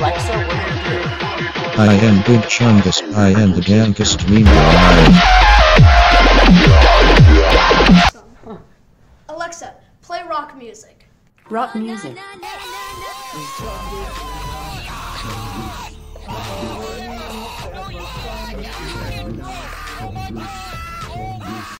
Alexa, what do you do? I am Big Chungus. I am the youngest meme alive. Alexa, play rock music. Rock music.